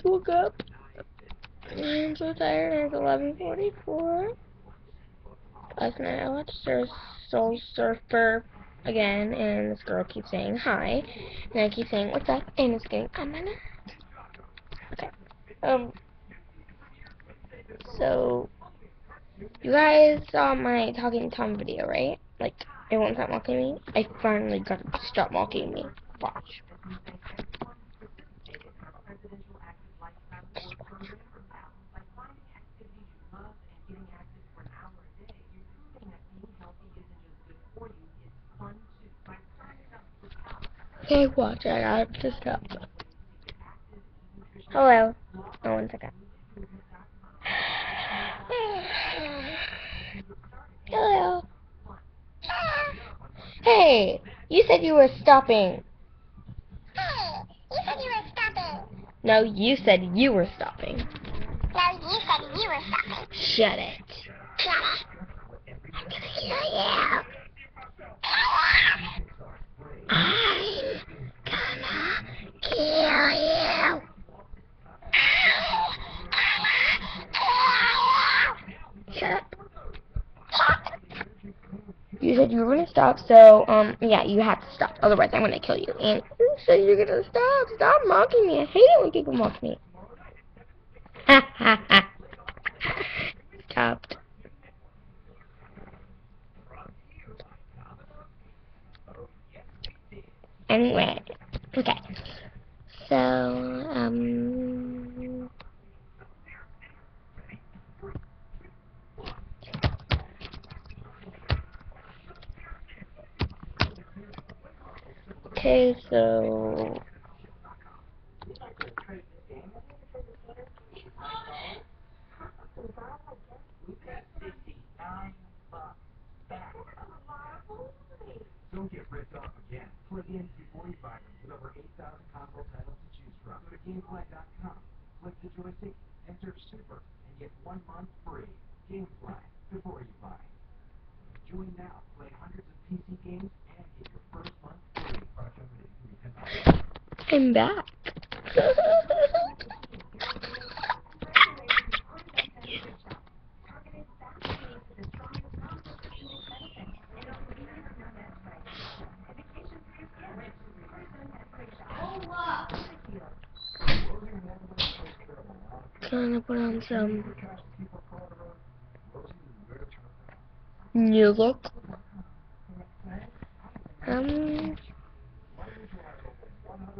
just woke up. I'm so tired. It's 11:44. Last night I watched Soul Surfer again, and this girl keeps saying hi, and I keep saying what's up, and it's getting my nerves. Okay. Um. So, you guys saw my talking Tom video, right? Like, it won't stop mocking me. I finally got to stop mocking me. Watch. Okay, watch. I got to stop. Hello. Oh, one second. Hello. Hey, you said you were stopping. Hey, you said you were stopping. No, you said you were stopping. No, you said you were stopping. Shut it. Shut up. I'm gonna kill you. I'm gonna kill you. Shut up. You said you were gonna stop, so um yeah, you have to stop. Otherwise I'm gonna kill you. And said you're gonna stop. Stop mocking me. I hate it when people mock me. Ha ha ha. Okay, so Don't get ripped off again. Play the NC45 with over 8,000 console titles to choose from. Go to Gamefly.com, click the joystick, enter Super, and get one month free. Gamefly, before you buy. Join now, play hundreds of PC games, and get your first month. I'm back. Gonna put on some music. Um,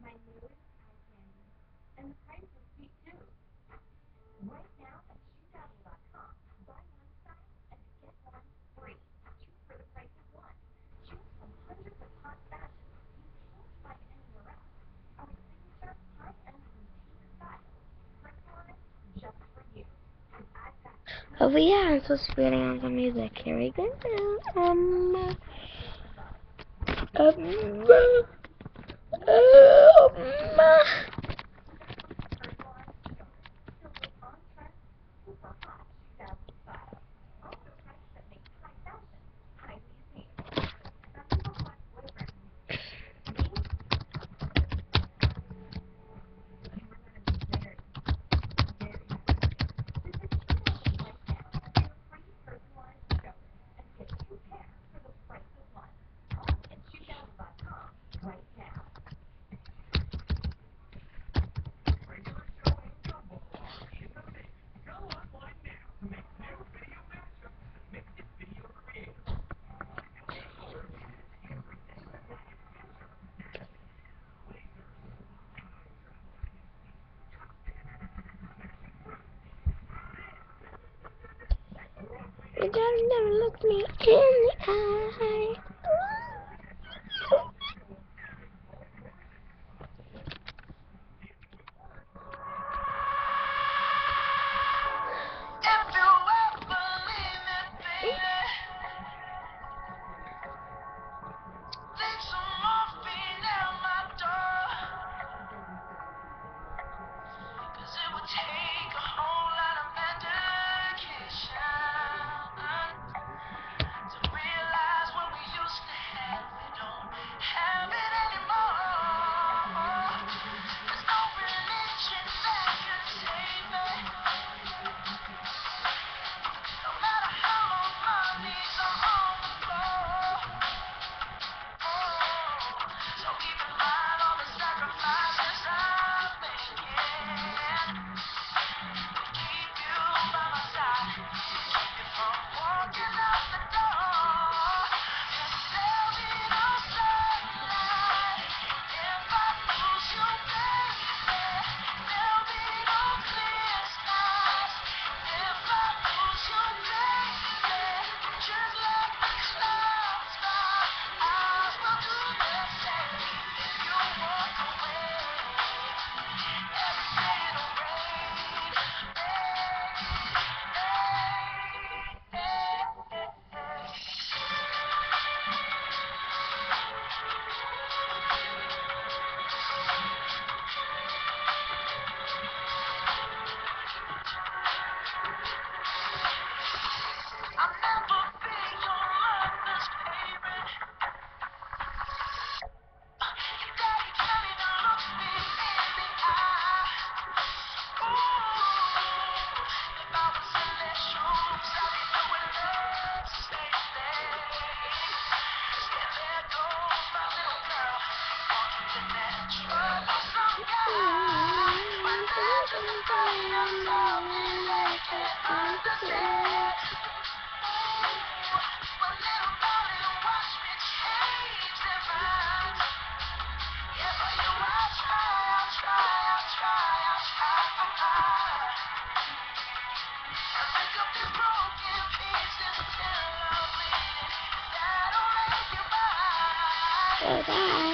My newest eye candy. And the price is sweet too. Right now at shoedazzle.com, buy one style and get one free. Two for the price of one. Choose from hundreds of hot fashions you can't find anywhere else. Our signature high-end boutique styles, personalized just for you. And I've oh yeah, I'm be putting on some music. Here we go. Um, um, um, on-trend, Daddy never looked me in the eye. Bye.